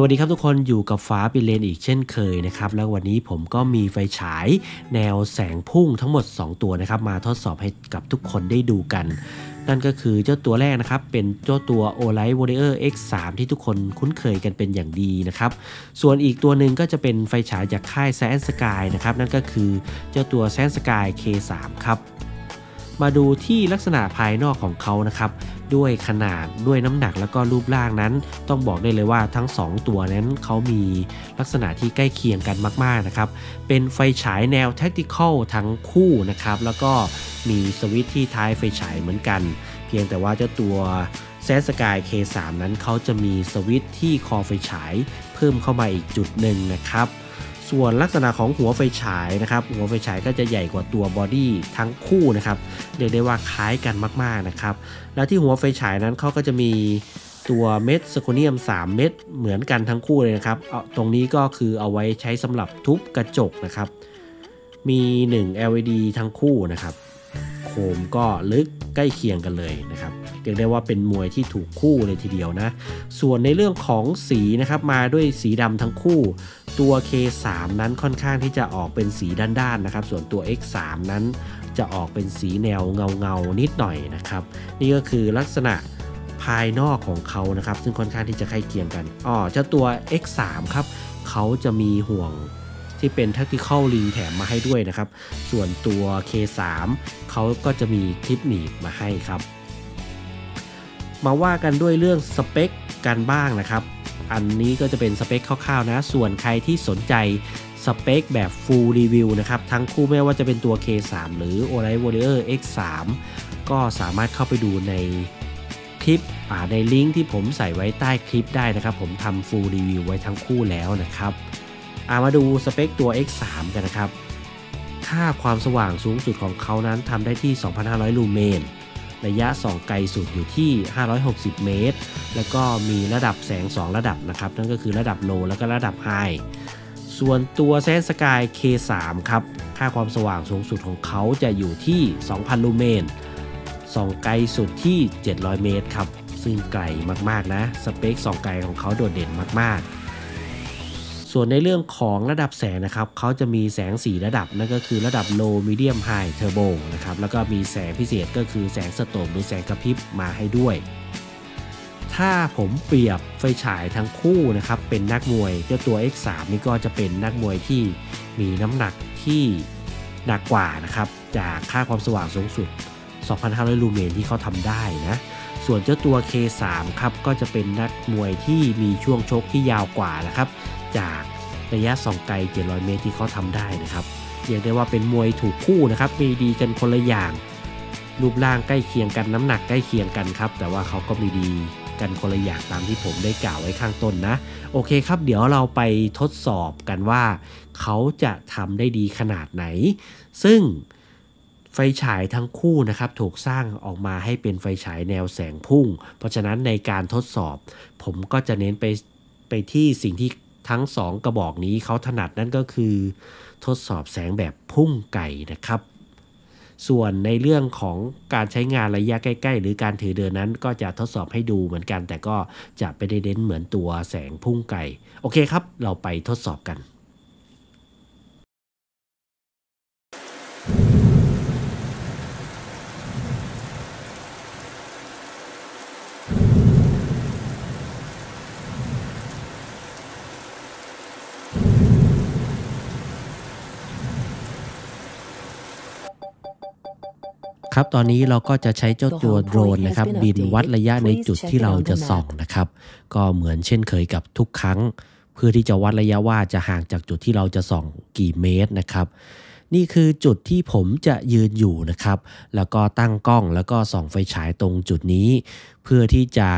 วัสดีครับทุกคนอยู่กับฟ้าปิเลนอีกเช่นเคยนะครับแล้ววันนี้ผมก็มีไฟฉายแนวแสงพุ่งทั้งหมด 2 ตัวนะครับมาทดสอบให้กับทุกคนได้ดูกัน นั่นก็คือเจ้าตัวแรกนะครับ เป็นเจ้าตัว Olight Warrior X3 ที่ทุกคนคุ้นเคยกันเป็นอย่างดีนะครับ ส่วนอีกตัวหนึ่งก็จะเป็นไฟฉายจากค่าย s a n Sky นะครับนั่นก็คือเจ้าตัว s a n Sky K3 ครับมาดูที่ลักษณะภายนอกของเขานะครับ ด้วยขนาดด้วยน้ำหนักแล้วก็รูปร่างนั้น ต้องบอกได้เลยว่าทั้ง 2 ตัวนั้นเขามีลักษณะที่ใกล้เคียงกันมากๆนะครับ เป็นไฟฉายแนว tactical ทั้งคู่นะครับ แล้วก็มีสวิตช์ที่ท้ายไฟฉายเหมือนกัน เพียงแต่ว่าเจ้าตัวแซสกาย K3 นั้นเขาจะมีสวิตช์ที่คอไฟฉาย เพิ่มเข้ามาอีกจุดหนึ่งนะครับ ส่วนลักษณะของหัวไฟฉายนะครับ หัวไฟฉายก็จะใหญ่กว่าตัวบอดี้ทั้งคู่นะครับเรียกได้ว่าคล้ายกันมากๆนะครับ แล้วที่หัวไฟฉายนั้นเขาก็จะมีตัวเม็ดสโคเนียม 3 เม็ดเหมือนกันทั้งคู่เลยนะครับเอาตรงนี้ก็คือเอาไว้ใช้สำหรับทุบกระจกนะครับ มี 1 LED ทั้งคู่นะครับ มก็ลึกใกล้เคียงกันเลยนะครับเรียกได้ว่าเป็นมวยที่ถูกคู่เลยทีเดียวนะ ส่วนในเรื่องของสีนะครับมาด้วยสีดำทั้งคู่ ตัว K3 นั้นค่อนข้างที่จะออกเป็นสีด้านๆนะครับ ส่วนตัว X3 นั้นจะออกเป็นสีแนวเงาๆนิดหน่อยนะครับ นี่ก็คือลักษณะภายนอกของเขานะครับ ซึ่งค่อนข้างที่จะใกล้เคียงกันอ๋อเจ้าตัว X3 ครับเขาจะมีห่วง ที่เป็น tactical ring แถมมาให้ด้วยนะครับ ส่วนตัว K3 เขาก็จะมีคลิปหนีบมาให้ครับ มาว่ากันด้วยเรื่องสเปคกันบ้างนะครับ อันนี้ก็จะเป็นสเปคคร่าวๆนะ ส่วนใครที่สนใจสเปคแบบ full review นะครับ ทั้งคู่ไม่ว่าจะเป็นตัว K3 หรือ Olight Warrior X3 ก็สามารถเข้าไปดูในคลิปในลิงก์ที่ผมใส่ไว้ใต้คลิปได้นะครับ ผมทำ full review ไว้ทั้งคู่แล้วนะครับามาดูสเปคตัว X3 กันนะครับ ค่าความสว่างสูงสุดของเขานั้นทำได้ที่ 2,500 ลูเมน ระยะส่องไกลสุดอยู่ที่ 560 เมตร แล้วก็มีระดับแสง 2 ระดับนะครับ นั่นก็คือระดับโลแล้วก็ระดับไฮส่วนตัวแซนสกาย K3 ครับ ค่าความสว่างสูงสุดของเขาจะอยู่ที่ 2,000 ลูเมน ส่องไกลสุดที่ 700 เมตรครับ ซึ่งไกลมากๆนะ สเปคส่องไกลของเขาโดดเด่นมากๆ ส่วนในเรื่องของระดับแสงนะครับเขาจะมีแสง 4 ระดับนั่นก็คือระดับ low medium high turbo นะครับแล้วก็มีแสงพิเศษก็คือแสงสโตมหรือแสงกระพริบมาให้ด้วย ถ้าผมเปรียบไฟฉายทั้งคู่นะครับเป็นนักมวยเจ้าตัว X3 นี่ก็จะเป็นนักมวยที่มีน้ำหนักที่หนักกว่านะครับจากค่าความสว่างสูงสุด 2,500 ลูเมนที่เขาทำได้นะ ส่วนเจ้าตัว K3 ครับก็จะเป็นนักมวยที่มีช่วงชกที่ยาวกว่านะครับ จากระยะส่องไกล 700 เมตรที่เขาทำได้นะครับเรียกได้ว่าเป็นมวยถูกคู่นะครับมีดีกันคนละอย่าง รูปร่างใกล้เคียงกันน้ำหนักใกล้เคียงกันครับ แต่ว่าเขาก็มีดีกันคนละอย่างตามที่ผมได้กล่าวไว้ข้างต้นนะ โอเคครับ เดี๋ยวเราไปทดสอบกันว่า เขาจะทำได้ดีขนาดไหน ซึ่ง ไฟฉายทั้งคู่นะครับถูกสร้างออกมาให้เป็นไฟฉายแนวแสงพุ่ง เพราะฉะนั้นในการทดสอบ ผมก็จะเน้นไปไปที่สิ่งที่ทั้งสองกระบอกนี้เขาถนัดนั่นก็คือ ทดสอบแสงแบบพุ่งไก่นะครับ ส่วนในเรื่องของการใช้งานระยะใกล้ ๆ หรือการถือเดินนั้นก็จะทดสอบให้ดูเหมือนกัน แต่ก็จะไปได้เน้นเหมือนตัวแสงพุ่งไก่ โอเคครับ เราไปทดสอบกัน ครับ ตอนนี้เราก็จะใช้เจ้าตัวโดรนนะครับ บินวัดระยะในจุดที่เราจะส่องนะครับ ก็เหมือนเช่นเคยกับทุกครั้ง เพื่อที่จะวัดระยะว่าจะห่างจากจุดที่เราจะส่องกี่เมตรนะครับนี่คือจุดที่ผมจะยืนอยู่นะครับ แล้วก็ตั้งกล้องแล้วก็ส่องไฟฉายตรงจุดนี้ เพื่อที่จะ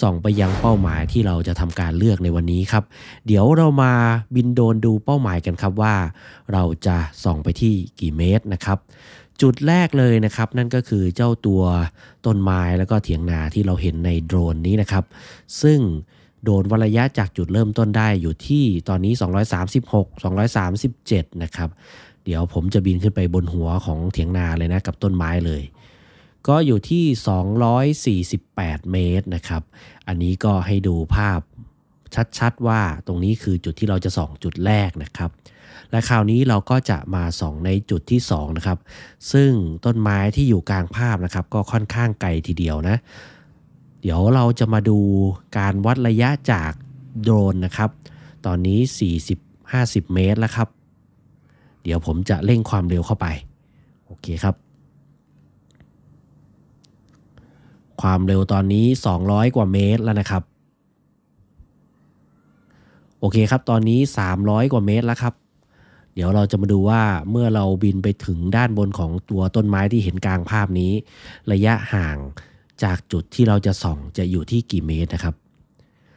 ส่องไปยังเป้าหมายที่เราจะทำการเลือกในวันนี้ครับ เดี๋ยวเรามาบินโดรนดูเป้าหมายกันครับว่า เราจะส่องไปที่กี่เมตรนะครับ จุดแรกเลยนะครับ นั่นก็คือเจ้าตัวต้นไม้แล้วก็เถียงนาที่เราเห็นในโดรนนี้นะครับ ซึ่งโดนวัดระยะจากจุดเริ่มต้นได้อยู่ที่ตอนนี้ 236 237 นะครับ เดี๋ยวผมจะบินขึ้นไปบนหัวของเถียงนาเลยนะกับต้นไม้เลย ก็อยู่ที่ 248 เมตรนะครับ อันนี้ก็ให้ดูภาพชัดๆว่าตรงนี้คือจุดที่เราจะส่องจุดแรกนะครับ และคราวนี้เราก็จะมาส่องในจุดที่2นะครับซึ่งต้นไม้ที่อยู่กลางภาพนะครับ ก็ค่อนข้างไกลทีเดียวนะ เดี๋ยวเราจะมาดูการวัดระยะจากโดรนนะครับ ตอนนี้ 40-50 เมตรแล้วครับ เดี๋ยวผมจะเร่งความเร็วเข้าไป โอเคครับ ความเร็วตอนนี้ 200 กว่าเมตรแล้วนะครับ โอเคครับ ตอนนี้ 300 กว่าเมตรแล้วครับ เดี๋ยวเราจะมาดูว่าเมื่อเราบินไปถึงด้านบนของตัวต้นไม้ที่เห็นกลางภาพนี้ ระยะห่างจากจุดที่เราจะส่องจะอยู่ที่กี่เมตรนะครับ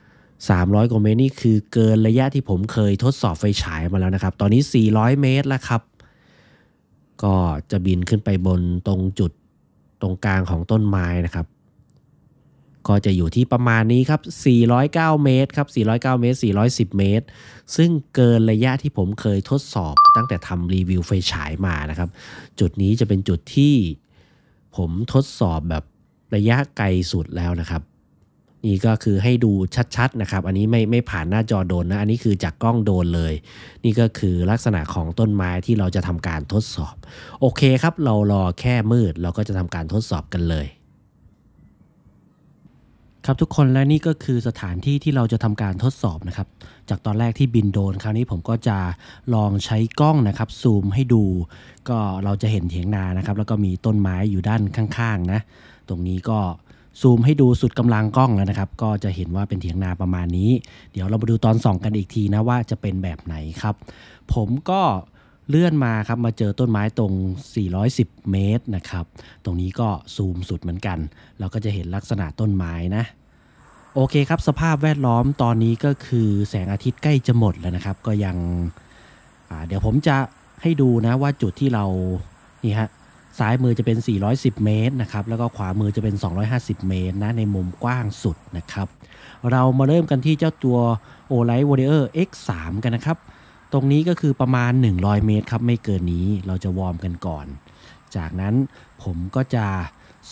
300 กว่าเมตรนี่คือเกินระยะที่ผมเคยทดสอบไฟฉายมาแล้วนะครับ ตอนนี้ 400 เมตรแล้วครับ ก็จะบินขึ้นไปบนตรงจุดตรงกลางของต้นไม้นะครับ ก็จะอยู่ที่ประมาณนี้ครับ 409 เมตรครับ 409 เมตร 410 เมตร ซึ่งเกินระยะที่ผมเคยทดสอบตั้งแต่ทำรีวิวไฟฉายมานะครับ จุดนี้จะเป็นจุดที่ผมทดสอบแบบระยะไกลสุดแล้วนะครับ นี่ก็คือให้ดูชัดๆนะครับ อันนี้ไม่ไม่ผ่านหน้าจอโดนนะ อันนี้คือจากกล้องโดนเลย นี่ก็คือลักษณะของต้นไม้ที่เราจะทำการทดสอบ โอเคครับ เรารอแค่มืดเราก็จะทำการทดสอบกันเลย ครับทุกคนและนี่ก็คือสถานที่ที่เราจะทำการทดสอบนะครับ จากตอนแรกที่บินโดนคราวนี้ผมก็จะลองใช้กล้องนะครับซูมให้ดู ก็เราจะเห็นเถียงนานะครับ แล้วก็มีต้นไม้อยู่ด้านข้างๆนะ ตรงนี้ก็ซูมให้ดูสุดกำลังกล้องแล้วนะครับ ก็จะเห็นว่าเป็นเถียงนาประมาณนี้ เดี๋ยวเรามาดูตอนส่องกันอีกทีนะว่าจะเป็นแบบไหนครับ ผมก็ เลื่อนมาครับมาเจอต้นไม้ตรง 410 เมตรนะครับ ตรงนี้ก็ซูมสุดเหมือนกัน เราก็จะเห็นลักษณะต้นไม้นะ โอเคครับ สภาพแวดล้อมตอนนี้ก็คือแสงอาทิตย์ใกล้จะหมดแล้วนะครับ ก็ยัง เดี๋ยวผมจะให้ดูนะว่าจุดที่เรา นี่ฮะ ซ้ายมือจะเป็น 410 เมตรนะครับ แล้วก็ขวามือจะเป็น 250 เมตรนะในมุมกว้างสุดนะครับ เรามาเริ่มกันที่เจ้าตัว o l i g h t Warrior X3 กันนะครับ ตรงนี้ก็คือประมาณ 100 เมตรครับไม่เกินนี้เราจะวอร์มกันก่อน จากนั้นผมก็จะ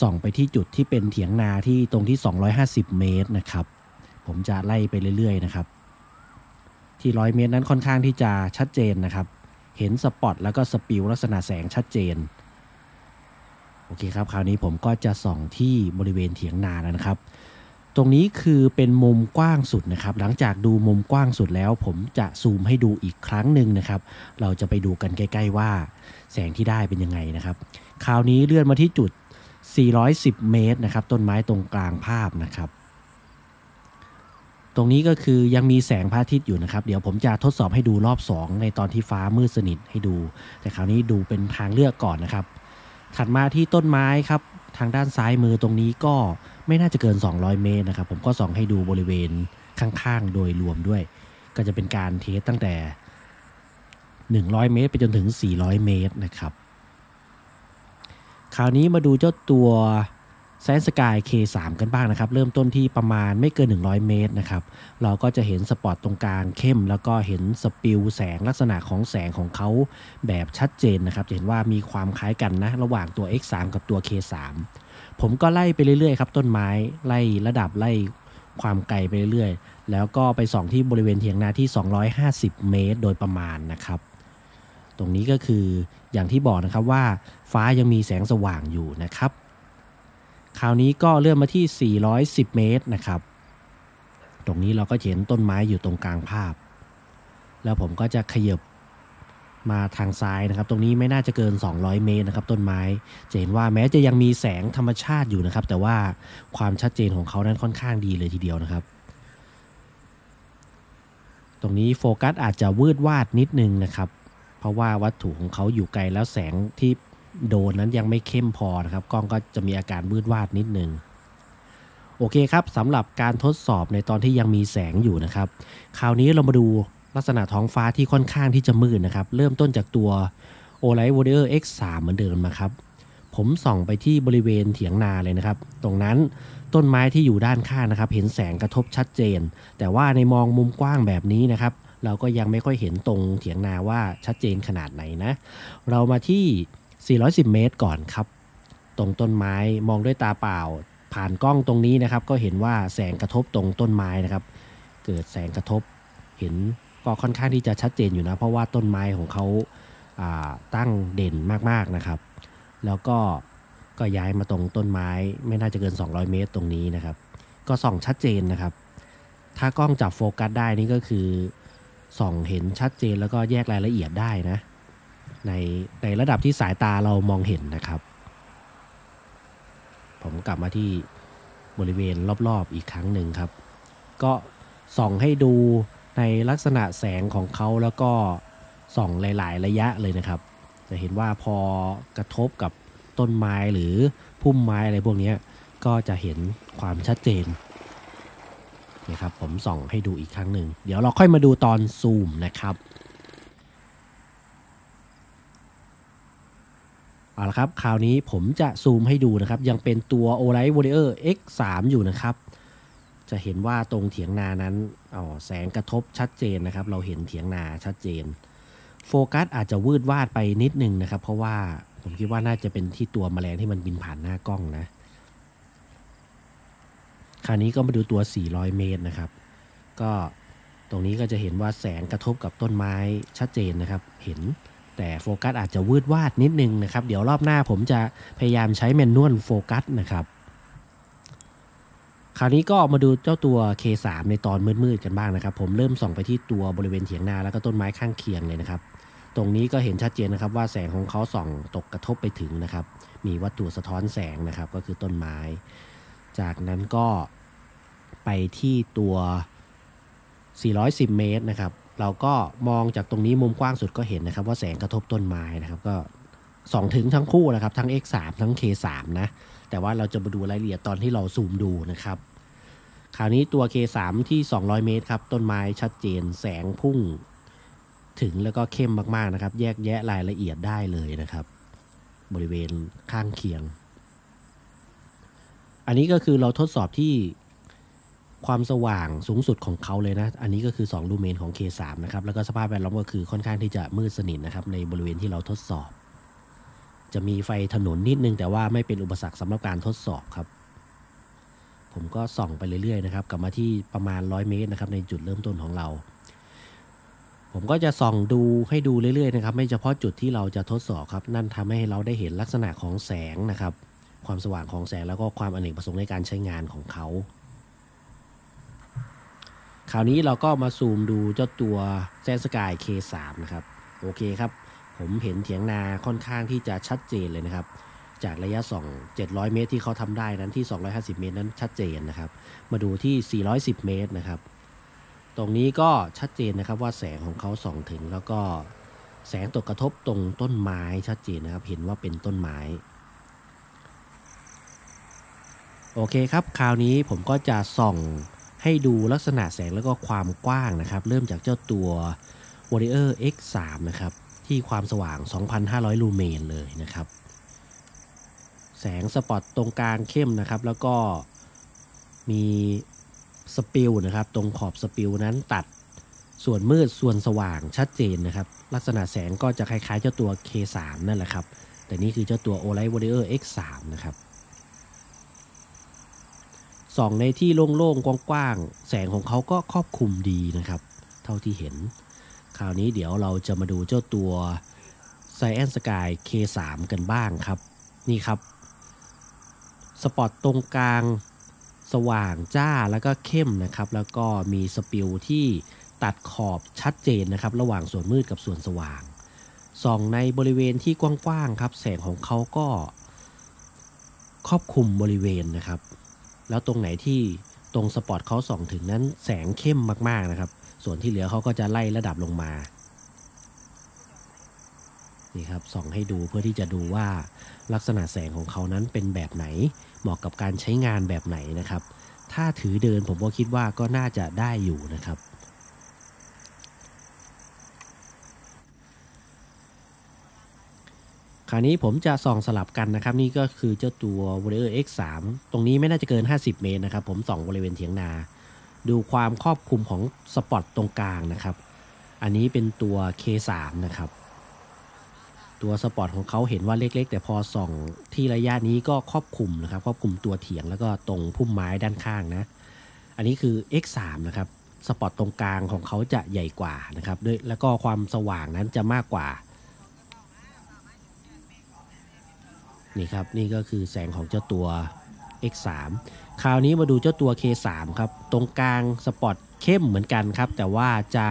ส่องไปที่จุดที่เป็นเถียงนาที่ตรงที่ 250 เมตรนะครับ ผมจะไล่ไปเรื่อยๆนะครับ ที่100เมตรนั้นค่อนข้างที่จะชัดเจนนะครับ เห็นสปอตแล้วก็สปิวลักษณะแสงชัดเจนโอเคครับ คราวนี้ผมก็จะส่องที่บริเวณเถียงนาแล้วนะครับ ตรงนี้คือเป็นมุมกว้างสุดนะครับ หลังจากดูมุมกว้างสุดแล้ว ผมจะซูมให้ดูอีกครั้งหนึ่งนะครับ เราจะไปดูกันใกล้ ๆ ว่า แสงที่ได้เป็นยังไงนะครับ คราวนี้เลื่อนมาที่จุด 410 เมตรนะครับ ต้นไม้ตรงกลางภาพนะครับ ตรงนี้ก็คือยังมีแสงพระอาทิตย์อยู่นะครับ เดี๋ยวผมจะทดสอบให้ดูรอบ 2 ในตอนที่ฟ้ามืดสนิทให้ดู แต่คราวนี้ดูเป็นทางเลือกก่อนนะครับ ถัดมาที่ต้นไม้ครับ ทางด้านซ้ายมือตรงนี้ก็ ไม่น่าจะเกิน 200 เมตรนะครับ ผมก็ส่องให้ดูบริเวณข้างๆ โดยรวมด้วย ก็จะเป็นการเทสตั้งแต่ 100 เมตร ไปจนถึง 400 เมตรนะครับ คราวนี้มาดูเจ้าตัวแซนสกาย K3 กันบ้างนะครับ เริ่มต้นที่ประมาณไม่เกิน 100 เมตรนะครับ เราก็จะเห็นสปอตตรงกลางเข้ม แล้วก็เห็นสปิลแสงลักษณะของแสงของเขาแบบชัดเจนนะครับ จะเห็นว่ามีความคล้ายกันนะ ระหว่างตัว X3 กับตัว K3 ผมก็ไล่ไปเรื่อยๆครับต้นไม้ไล่ระดับไล่ความไกลไปเรื่อยๆ แล้วก็ไปส่องที่บริเวณเถียงนาที่ 250 เมตรโดยประมาณนะครับ ตรงนี้ก็คืออย่างที่บอกนะครับว่าฟ้ายังมีแสงสว่างอยู่นะครับ คราวนี้ก็เลื่อนมาที่ 410 เมตรนะครับ ตรงนี้เราก็เห็นต้นไม้อยู่ตรงกลางภาพ แล้วผมก็จะขยับ มาทางซ้ายนะครับ ตรงนี้ไม่น่าจะเกิน 200 เมตรนะครับ ต้นไม้จะเห็นว่าแม้จะยังมีแสงธรรมชาติอยู่นะครับ แต่ว่าความชัดเจนของเขานั้นค่อนข้างดีเลยทีเดียวนะครับ ตรงนี้โฟกัสอาจจะวืดวาดนิดนึงนะครับ เพราะว่าวัตถุของเขาอยู่ไกลแล้วแสงที่โดนนั้นยังไม่เข้มพอนะครับ กล้องก็จะมีอาการวืดวาดนิดนึงโอเคครับสำหรับการทดสอบในตอนที่ยังมีแสงอยู่นะครับ คราวนี้เรามาดู ลักษณะท้องฟ้าที่ค่อนข้างที่จะมืดนะครับ เริ่มต้นจากตัว o l i g h t Warrior X3 เหมือนเดิมนะครับ ผมส่องไปที่บริเวณเถียงนาเลยนะครับ ตรงนั้นต้นไม้ที่อยู่ด้านข้างนะครับ เห็นแสงกระทบชัดเจน แต่ว่าในมองมุมกว้างแบบนี้นะครับ เราก็ยังไม่ค่อยเห็นตรงเถียงนาว่าชัดเจนขนาดไหนนะ เรามาที่ 410 เมตรก่อนครับ ตรงต้นไม้มองด้วยตาเปล่า ผ่านกล้องตรงนี้นะครับ ก็เห็นว่าแสงกระทบตรงต้นไม้นะครับ เกิดแสงกระทบเห็น ก็ค่อนข้างที่จะชัดเจนอยู่นะ เพราะว่าต้นไม้ของเขาตั้งเด่นมากๆนะครับ แล้วก็ก็ย้ายมาตรงต้นไม้ไม่น่าจะเกิน 200 เมตรตรงนี้นะครับ ก็ส่องชัดเจนนะครับ ถ้ากล้องจับโฟกัสได้นี่ก็คือส่องเห็นชัดเจนแล้วก็แยกรายละเอียดได้นะ ในในระดับที่สายตาเรามองเห็นนะครับ ผมกลับมาที่บริเวณรอบๆอีกครั้งหนึ่งครับ ก็ส่องให้ดู ในลักษณะแสงของเขาแล้วก็ส่องหลาย ๆ ระยะเลยนะครับ จะเห็นว่าพอกระทบกับต้นไม้หรือพุ่มไม้อะไรพวกนี้ก็จะเห็นความชัดเจนนะครับผมส่องให้ดูอีกครั้งหนึ่ง เดี๋ยวเราค่อยมาดูตอนซูมนะครับเอาละครับ คราวนี้ผมจะซูมให้ดูนะครับ ยังเป็นตัว o l i g h t Warrior X3 อยู่นะครับ จะเห็นว่าตรงเถียงนานั้นอ๋อแสงกระทบชัดเจนนะครับ เราเห็นเถียงนาชัดเจน โฟกัสอาจจะวืดวาดไปนิดนึงนะครับ เพราะว่าผมคิดว่าน่าจะเป็นที่ตัวแมลงที่มันบินผ่านหน้ากล้องนะ คราวนี้ก็มาดูตัว 400 เมตรนะครับ ก็ตรงนี้ก็จะเห็นว่าแสงกระทบกับต้นไม้ชัดเจนนะครับ เห็นแต่โฟกัสอาจจะวืดวาดนิดนึงนะครับ เดี๋ยวรอบหน้าผมจะพยายามใช้แมนนวลโฟกัสนะครับ คราวนี้ก็มาดูเจ้าตัว K3 ในตอนมืดๆกันบ้างนะครับ ผมเริ่มส่องไปที่ตัวบริเวณเถียงนาแล้วก็ต้นไม้ข้างเคียงเลยนะครับ ตรงนี้ก็เห็นชัดเจนนะครับว่าแสงของเขาส่องตกกระทบไปถึงนะครับ มีวัตถุสะท้อนแสงนะครับก็คือต้นไม้ จากนั้นก็ไปที่ตัว 410 เมตรนะครับ เราก็มองจากตรงนี้มุมกว้างสุดก็เห็นนะครับ ว่าแสงกระทบต้นไม้นะครับ ก็ สองถึงทั้งคู่นะครับ ทั้ง X3 ทั้ง K3 นะ แต่ว่าเราจะมาดูรายละเอียดตอนที่เราซูมดูนะครับ คราวนี้ตัว K3 ที่ 200 เมตรครับ ต้นไม้ชัดเจนแสงพุ่ง ถึงแล้วก็เข้มมากๆนะครับ แยกแยะรายละเอียดได้เลยนะครับ บริเวณข้างเคียง อันนี้ก็คือเราทดสอบที่ความสว่างสูงสุดของเขาเลยนะ อันนี้ก็คือ 2 ลูเมนของ K3 นะครับ แล้วก็สภาพแวดล้อมก็คือค่อนข้างที่จะมืดสนิทนะครับ ในบริเวณที่เราทดสอบ จะมีไฟถนนนิดนึง แต่ว่าไม่เป็นอุปสรรคสำหรับการทดสอบครับ ผมก็ส่องไปเรื่อยๆนะครับ กลับมาที่ประมาณ 100 เมตรนะครับ ในจุดเริ่มต้นของเรา ผมก็จะส่องดูให้ดูเรื่อยๆนะครับ ไม่เฉพาะจุดที่เราจะทดสอบครับ นั่นทำให้เราได้เห็นลักษณะของแสงนะครับ ความสว่างของแสงแล้วก็ความอเนกประสงค์ในการใช้งานของเขาคราวนี้เราก็มาซูมดูเจ้าตัวแซนสกาย K3 นะครับ โอเคครับ ผมเห็นเถียงนาค่อนข้างที่จะชัดเจนเลยนะครับ จากระยะส่อง700 เมตรที่เขาทำได้นั้นที่ 250 เมตรนั้นชัดเจนนะครับ มาดูที่ 410 เมตรนะครับ ตรงนี้ก็ชัดเจนนะครับว่าแสงของเขาส่องถึงแล้วก็แสงตกกระทบตรงต้นไม้ชัดเจนนะครับ เห็นว่าเป็นต้นไม้ โอเคครับ คราวนี้ผมก็จะส่องให้ดูลักษณะแสงแล้วก็ความกว้างนะครับ เริ่มจากเจ้าตัว Warrior X3 นะครับ ที่ความสว่าง 2,500 ลูเมนเลยนะครับ แสง spot ตรงกลางเข้มนะครับ แล้วก็มี spill นะครับ ตรงขอบ spill นั้นตัดส่วนมืดส่วนสว่างชัดเจนนะครับ ลักษณะแสงก็จะคล้ายๆ เจ้าตัว K3 นั่นแหละครับ แต่นี่คือเจ้าตัว o l i g h t Warrior X3 นะครับส่องในที่โล่งๆกว้างๆแสงของเขาก็ครอบคลุมดีนะครับ เท่าที่เห็น คราวนี้เดี๋ยวเราจะมาดูเจ้าตัว Science Sky K3 กันบ้างครับ นี่ครับ สปอตตรงกลางสว่างจ้าแล้วก็เข้มนะครับ แล้วก็มีสปิลที่ตัดขอบชัดเจนนะครับ ระหว่างส่วนมืดกับส่วนสว่าง ส่องในบริเวณที่กว้างๆครับ แสงของเขาก็ ครอบคลุมบริเวณนะครับ แล้วตรงไหนที่ตรงสปอตเขาส่องถึงนั้นแสงเข้มมากๆนะครับ ส่วนที่เหลือเขาก็จะไล่ระดับลงมา นี่ครับส่องให้ดูเพื่อที่จะดูว่าลักษณะแสงของเขานั้นเป็นแบบไหน เหมาะกับการใช้งานแบบไหนนะครับ ถ้าถือเดินผมก็คิดว่าก็น่าจะได้อยู่นะครับคราวนี้ผมจะส่องสลับกันนะครับ นี่ก็คือเจ้าตัว Warrior X3 ตรงนี้ไม่น่าจะเกิน 50 เมตรนะครับ ผมส่องบริเวณเถียงนา ดูความครอบคลุมของสปอตตรงกลางนะครับ อันนี้เป็นตัว K3 นะครับ ตัวสปอตของเขาเห็นว่าเล็ก ๆ แต่พอส่องที่ระยะนี้ก็ครอบคลุมนะครับ ครอบคลุมตัวเถียงแล้วก็ตรงพุ่มไม้ด้านข้างนะ อันนี้คือ X3 นะครับ สปอตตรงกลางของเขาจะใหญ่กว่านะครับด้วยแล้วก็ความสว่างนั้นจะมากกว่านี่ครับนี่ก็คือแสงของเจ้าตัว X3 คราวนี้มาดูเจ้าตัว K3 ครับ ตรงกลางสปอตเข้มเหมือนกันครับ แต่ว่าจะ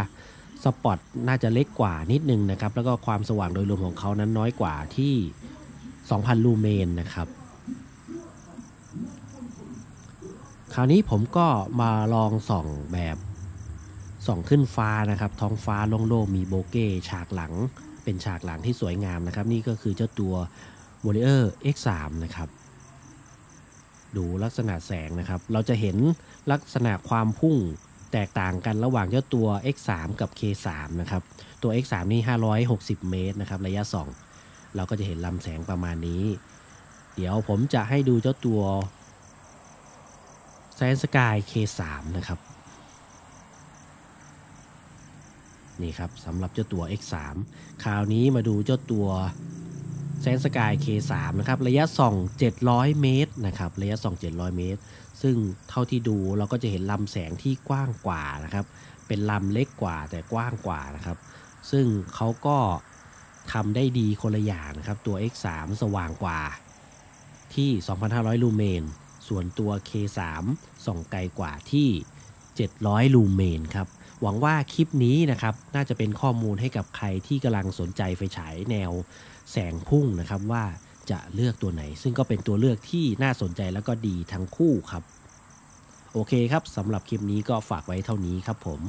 สปอตน่าจะเล็กกว่านิดนึงนะครับ แล้วก็ความสว่างโดยรวมของเขานั้นน้อยกว่าที่ 2,000 ลูเมนนะครับ คราวนี้ผมก็มาลองส่องแบบส่องขึ้นฟ้านะครับ ท้องฟ้าโล่งๆมีโบเก้ฉากหลังเป็นฉากหลังที่สวยงามนะครับ นี่ก็คือเจ้าตัว Warrior X3 นะครับ ดูลักษณะแสงนะครับ เราจะเห็นลักษณะความพุ่งแตกต่างกันระหว่างเจ้าตัว X3 กับ K3 นะครับ ตัว X3 นี่ 560 เมตรนะครับระยะสองเราก็จะเห็นลำแสงประมาณนี้ เดี๋ยวผมจะให้ดูเจ้าตัว s a n Sky K3 นะครับ นี่ครับสำหรับเจ้าตัว X3 คราวนี้มาดูเจ้าตัว แซนสกาย K3 นะครับระยะส่อง 700 เมตรนะครับระยะส่อง 700 เมตร ซึ่งเท่าที่ดูเราก็จะเห็นลำแสงที่กว้างกว่านะครับ เป็นลำเล็กกว่าแต่กว้างกว่านะครับ ซึ่งเขาก็ทำได้ดีคนละอย่างนะครับ ตัว X3 สว่างกว่าที่ 2,500 ลูเมน ส่วนตัว K3 ส่องไกลกว่าที่ 700 ลูเมนครับ หวังว่าคลิปนี้นะครับ น่าจะเป็นข้อมูลให้กับใครที่กำลังสนใจไฟฉายแนว แสงพุ่งนะครับว่าจะเลือกตัวไหน ซึ่งก็เป็นตัวเลือกที่น่าสนใจแล้วก็ดีทั้งคู่ครับ โอเคครับสำหรับคลิปนี้ก็ฝากไว้เท่านี้ครับผม